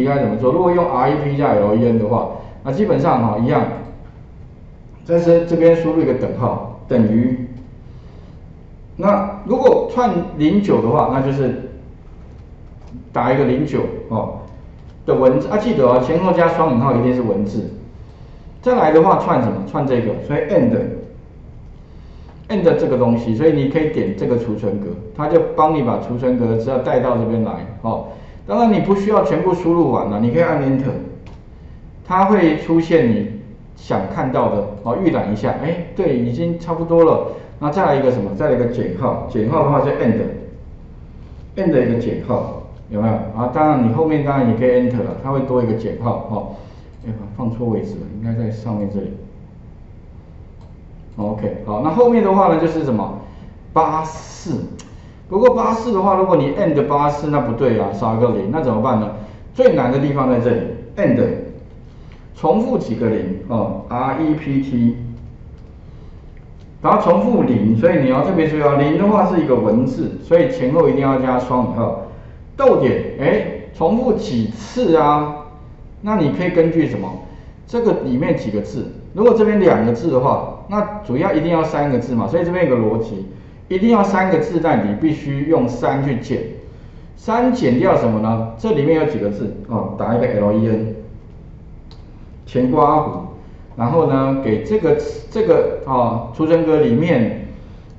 应该怎么做？如果用 REP 加 LEN 的话，那基本上哈一样，在这这边输入一个等号，等于。那如果串零九的话，那就是打一个零九哦的文字啊，记得哦，前后加双引号一定是文字。再来的话串什么？串这个，所以 end end 这个东西，所以你可以点这个储存格，它就帮你把储存格只要带到这边来哦。当然你不需要全部输入完了，你可以按 enter，它会出现你想看到的哦，预览一下，哎，对，已经差不多了。那再来一个什么？再来一个减号，减号的话就 end，end 一个减号，有没有？啊，当然你后面当然也可以 enter 了，它会多一个减号，哦。哎，放错位置了，应该在上面这里。OK，好，那后面的话呢就是什么？八四，不过八四的话，如果你 end 八四，那不对啊，少一个零，那怎么办呢？最难的地方在这里，end，重复几个零哦，rept。然后重复零，所以你要特别注意啊，零的话是一个文字，所以前后一定要加双引号。逗点，哎，重复几次啊？那你可以根据什么？这个里面几个字？如果这边两个字的话，那主要一定要三个字嘛，所以这边有个逻辑，一定要三个字，但你必须用三去减。三减掉什么呢？这里面有几个字？哦，打一个 L E N，前刮弧。然后呢，给这个这个啊储存格里面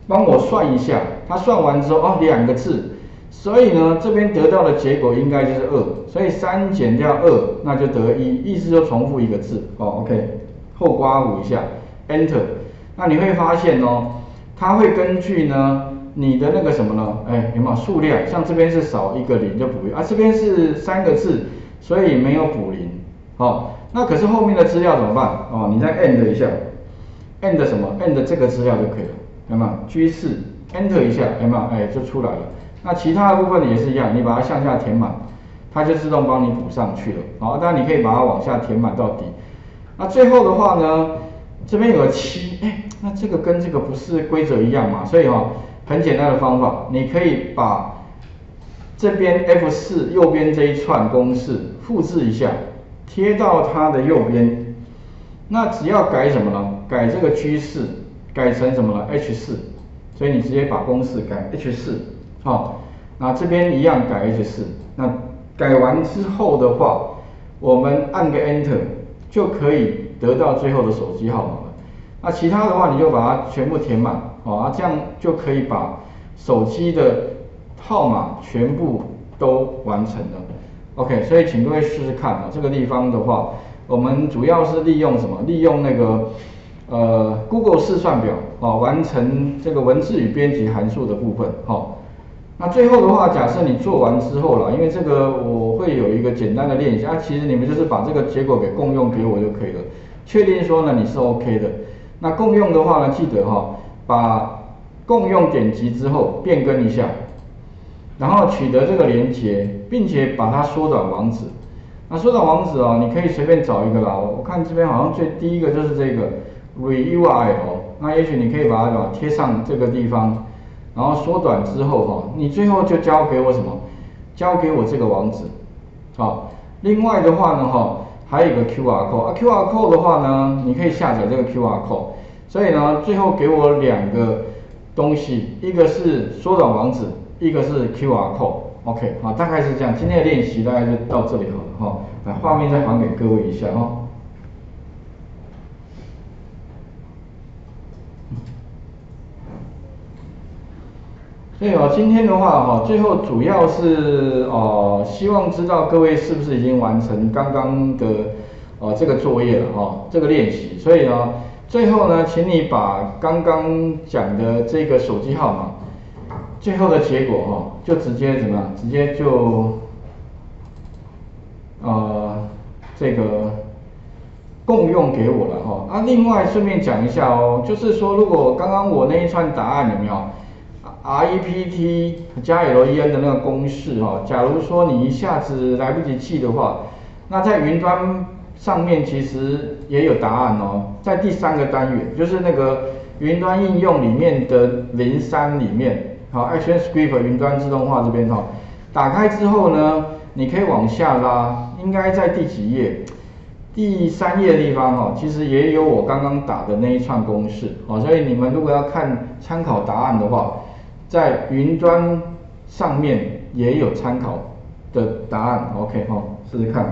帮我算一下，他算完之后哦两个字，所以呢这边得到的结果应该就是二，所以三减掉二那就得一，意思就重复一个字哦，OK 后刮五一下，Enter，那你会发现哦，它会根据呢你的那个什么呢，哎有没有数量？像这边是少一个零就补一，啊这边是三个字，所以没有补零，好。那可是后面的资料怎么办？哦，你再 end 一下，end 什么？end 这个资料就可以了，有没有？G 四 enter 一下，有没有？哎，就出来了。那其他的部分也是一样，你把它向下填满，它就自动帮你补上去了。好，当然你可以把它往下填满到底。那最后的话呢，这边有个七，哎，那这个跟这个不是规则一样嘛？所以哈，很简单的方法，你可以把这边 F 四右边这一串公式复制一下。贴到它的右边，那只要改什么呢？改这个 G 四，改成什么呢？H 四，所以你直接把公式改 H 四，好，那这边一样改 H 四，那改完之后的话，我们按个 Enter 就可以得到最后的手机号码了。那其他的话你就把它全部填满，好啊，这样就可以把手机的号码全部都完成了。OK，所以请各位试试看啊，这个地方的话，我们主要是利用什么？利用那个呃 Google 试算表啊，完成这个文字与编辑函数的部分。好，那最后的话，假设你做完之后了，因为这个我会有一个简单的练习啊，其实你们就是把这个结果给共用给我就可以了，确定说呢你是 OK 的。那共用的话呢，记得哈，把共用点击之后变更一下。然后取得这个连接，并且把它缩短网址。那缩短网址哦，你可以随便找一个啦。我看这边好像最第一个就是这个 reul。那也许你可以把它把贴上这个地方，然后缩短之后哈，你最后就交给我什么？交给我这个网址。好，另外的话呢哈，还有一个 QR code 啊，QR code 的话呢，你可以下载这个 QR code。所以呢，最后给我两个东西，一个是缩短网址。一个是 QR code，OK，好，大概是这样。今天的练习大概就到这里好了哈。把画面再还给各位一下哈。所以哦，今天的话哈，最后主要是哦，希望知道各位是不是已经完成刚刚的哦这个作业了哈，这个练习。所以呢，最后呢，请你把刚刚讲的这个手机号码。最后的结果哈，就直接怎么样？直接就，呃，这个共用给我了哈。啊，另外顺便讲一下哦，就是说，如果刚刚我那一串答案有没有 REPT 加 LEN 的那个公式哈、哦，假如说你一下子来不及记的话，那在云端上面其实也有答案哦，在第三个单元，就是那个云端应用里面的零三里面，好，Action Script 云端自动化这边哈、哦，打开之后呢，你可以往下拉，应该在第几页？第三页的地方哈，其实也有我刚刚打的那一串公式哦，所以你们如果要看参考答案的话，在云端上面也有参考的答案，OK 哦，试试看。